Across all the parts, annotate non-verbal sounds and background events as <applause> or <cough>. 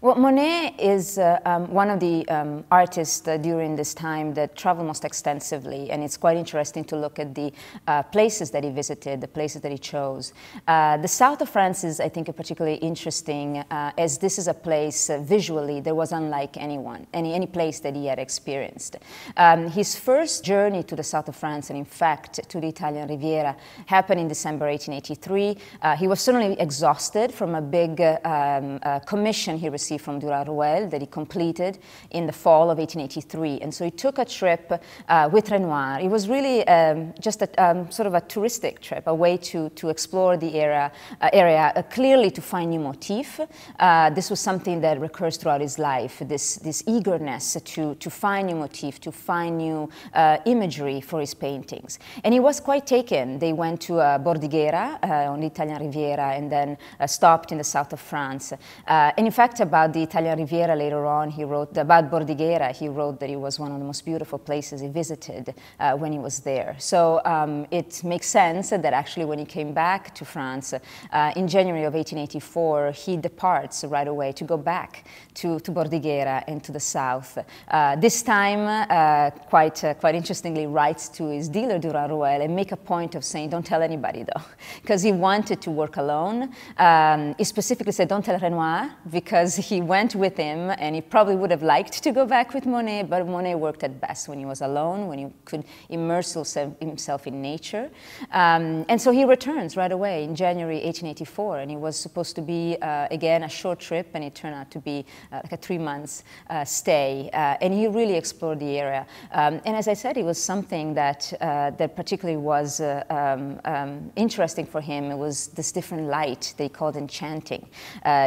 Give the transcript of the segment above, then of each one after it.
Well, Monet is uh, um, one of the um, artists uh, during this time that traveled most extensively, and it's quite interesting to look at the uh, places that he visited, the places that he chose. Uh, the south of France is, I think, particularly interesting, uh, as this is a place uh, visually that was unlike anyone, any, any place that he had experienced. Um, his first journey to the south of France, and in fact to the Italian Riviera, happened in December 1883. he was certainly exhausted from a big um, commission he received from Durand-Ruel that he completed in the fall of 1883. And so he took a trip uh, with Renoir. It was really um, just a um, sort of a touristic trip, a way to, to explore the area, uh, area uh, clearly to find new motif. Uh, this was something that recurs throughout his life, this, this eagerness to, to find new motif, to find new uh, imagery for his paintings. And he was quite taken. They went to uh, Bordighera on the Italian Riviera and then stopped in the south of France. and in fact, about the Italian Riviera later on, he wrote about Bordighera, he wrote that it was one of the most beautiful places he visited uh, when he was there. So um, it makes sense that actually when he came back to France uh, in January of 1884, he departs right away to go back to, to Bordighera and to the south. Uh, this time, uh, quite, uh, quite interestingly, writes to his dealer Durand-Ruel and make a point of saying, don't tell anybody though, <laughs> because he wanted to work alone. Um, he specifically said, don't tell Renoir, because he went with him and he probably would have liked to go back with Monet, but Monet worked at best when he was alone, when he could immerse himself in nature. Um, and so he returns right away in January 1884, and it was supposed to be, uh, again, a short trip, and it turned out to be uh, like a three months uh, stay. Uh, and he really explored the area. Um, and as I said, it was something that, uh, that particularly was um, um, interesting for him. It was this different light they called enchanting.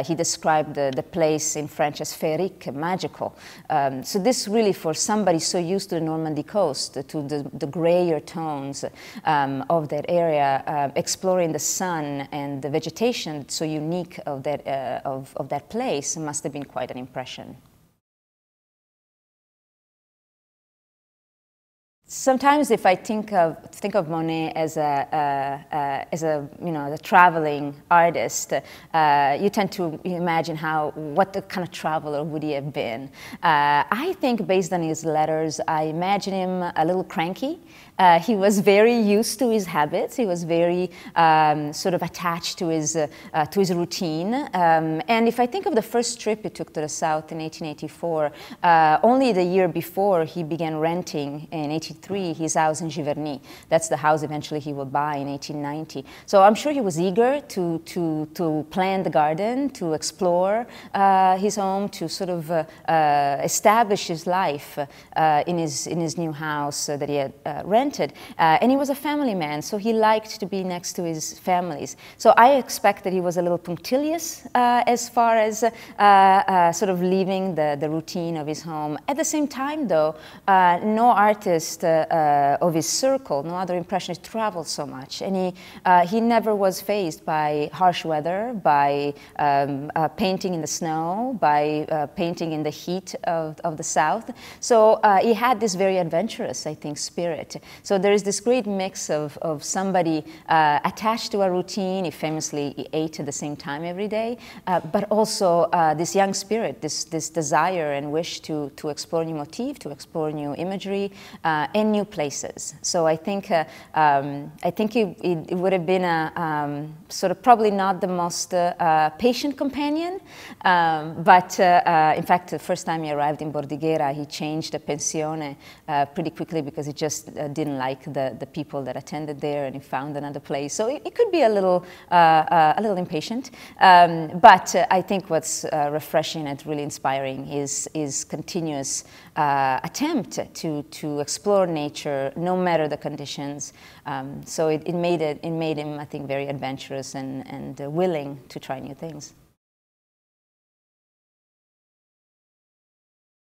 he described the, the place place in French as féerique, magical. Um, so this really for somebody so used to the Normandy coast, to the, the grayer tones um, of that area, uh, exploring the sun and the vegetation so unique of that, uh, of, of that place must have been quite an impression. Sometimes, if I think of think of Monet as a uh, uh, as a you know a traveling artist, uh, you tend to imagine how what the kind of traveler would he have been. Uh, I think, based on his letters, I imagine him a little cranky. Uh, he was very used to his habits. He was very um, sort of attached to his uh, to his routine. Um, and if I think of the first trip he took to the south in 1884, only the year before he began renting in 18 his house in Giverny. That's the house eventually he would buy in 1890. So I'm sure he was eager to, to, to plan the garden, to explore uh, his home, to sort of uh, uh, establish his life uh, in, his, in his new house that he had uh, rented. Uh, and he was a family man, so he liked to be next to his families. So I expect that he was a little punctilious as far as sort of leaving the, the routine of his home. At the same time, though, no artist uh, of his circle, no other impressionist traveled so much. And he, uh, he never was faced by harsh weather, by um, uh, painting in the snow, by uh, painting in the heat of, of the south. So uh, he had this very adventurous, I think, spirit. So there is this great mix of, of somebody uh, attached to a routine. He famously ate at the same time every day, but also this young spirit, this, this desire and wish to, to explore new motif, to explore new imagery, in new places. So I think, uh, um, I think it, it, would have been a um, sort of probably not the most uh, uh patient companion, um, but in fact, the first time he arrived in Bordighera, he changed the pensione pretty quickly because he just didn't like the, the people that attended there and he found another place. So it, it could be a little, a little impatient, um, but I think what's refreshing and really inspiring is, is continuous attempt to, to explore nature, no matter the conditions. Um, so it, it, made it, it made him, I think, very adventurous and, and uh, willing to try new things.